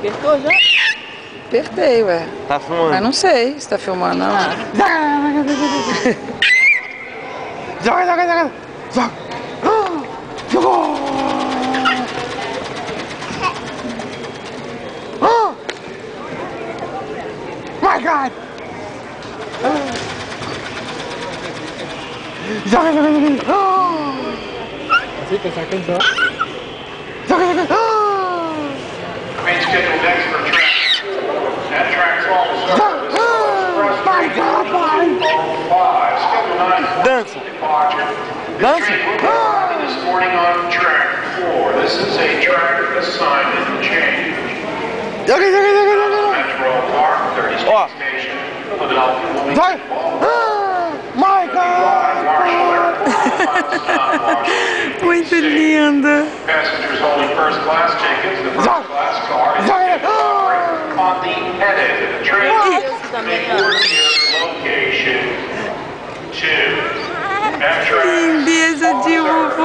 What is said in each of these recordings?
Apertou já? Apertei, ué. Tá filmando? Mas não sei se tá filmando, não. Joga, joga, joga! Joga! Ah, Jogou! Ah! My God! Ah. Joga, joga, joga! Ah! Fica sacando Joga, joga! my God! Dancing. Dancing. This morning on track four. This is a track assignment change. Jugga, jugga, jugga, jugga. Metro Park, 30th oh. Station, My God! Muito linda! Passengers holding first class tickets, the first class car is on the headed train. Lindeza de vovô.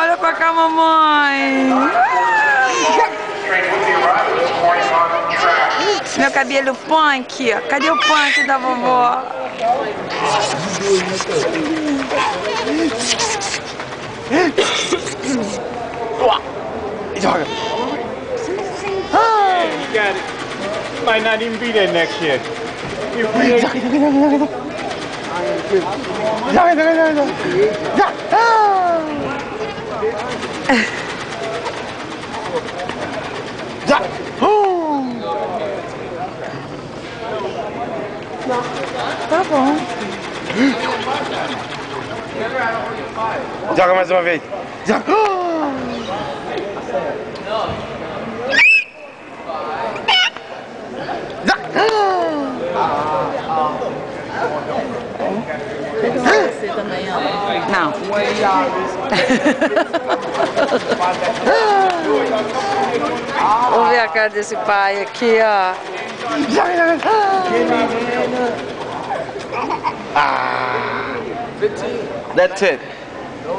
Olha pra cá, mamãe. Meu cabelo punk. Cadê o punk da vovó? Joga! You got it. Might not even be there next year. Joga, joga, joga, joga! Uh! Tá bom. Joga mais uma vez! Joga! Ah! Também, ó. Não. Vamos ver a cara desse pai aqui, ó. Ah! That's it.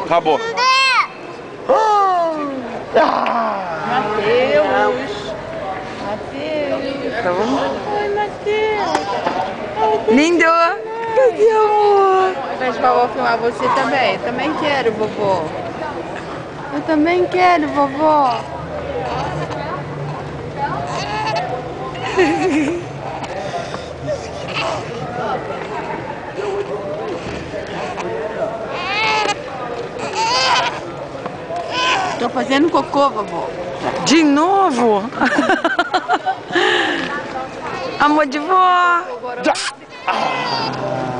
Acabou. Mateus. Mateus. Tá bom? Oi, Mateus. Lindo! Cadê amor? Pra vovó filmar você também. Também quero, vovó. Eu também quero, vovó. Tô fazendo cocô, vovó. De novo? Amor de vó. Ah!